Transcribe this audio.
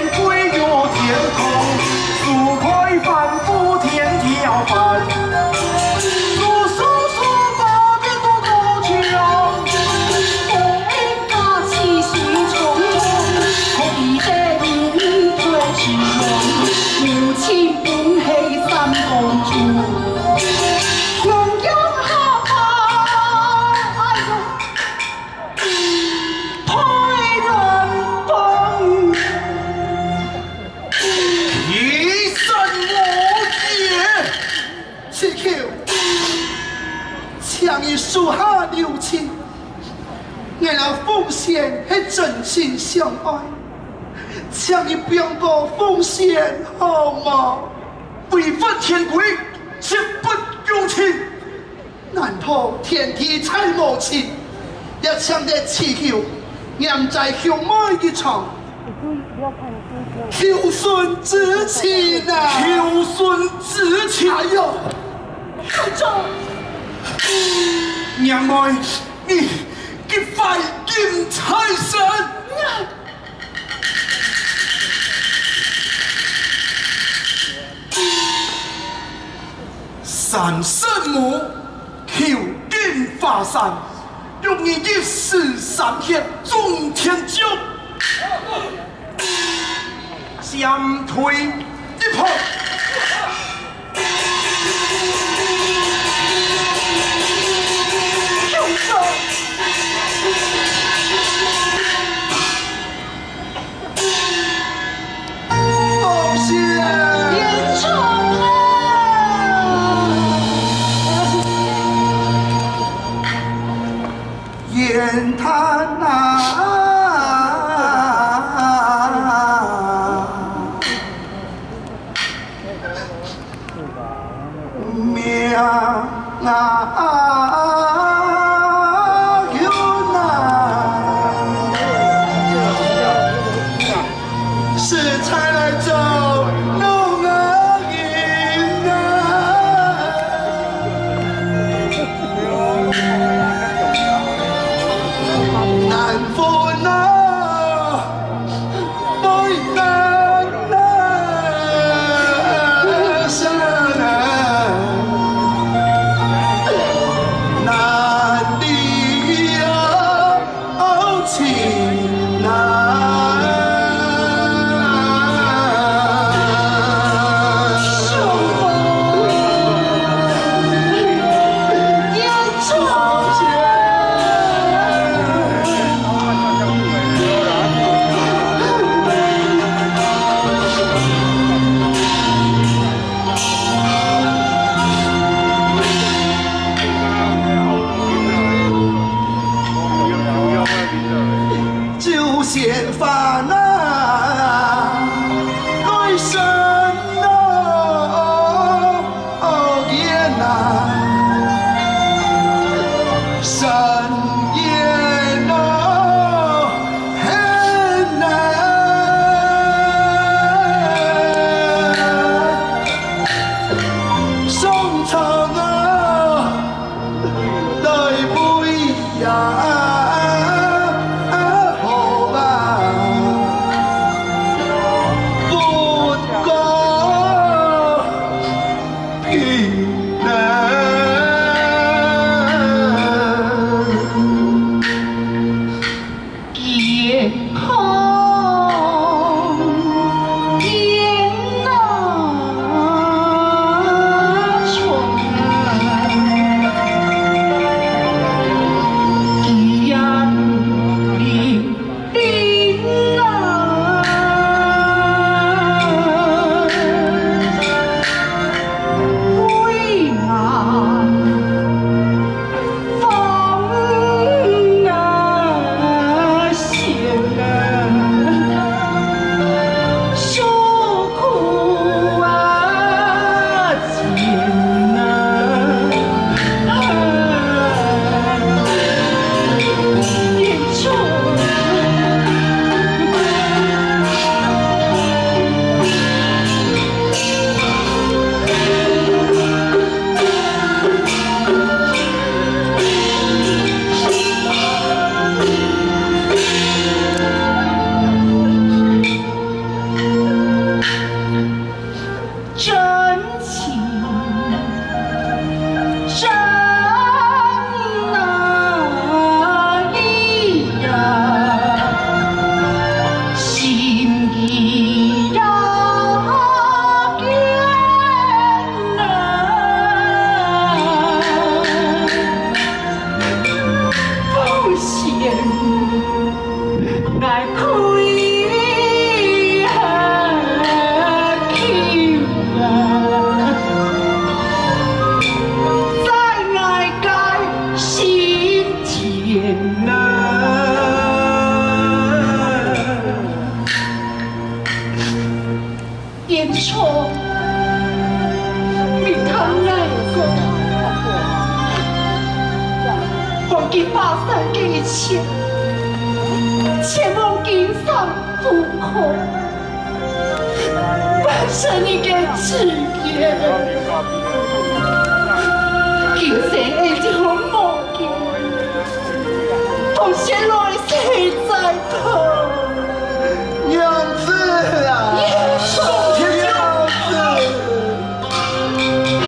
and 你树下留情，俺俩奉献是真心相爱，请你不要过奉献好吗？违反天规，绝不容情。难道天地才无情，要抢得祈求，俺在向外一场，求孙子情啊！求孙子情。哎呦，校长，娘妹，你给快迎财神。三圣母求见华山，用你一世三天中天骄，相推一炮。Peace. 言难言错，你太难过。忘记巴山给一千，切莫悲伤痛苦，完你的志愿。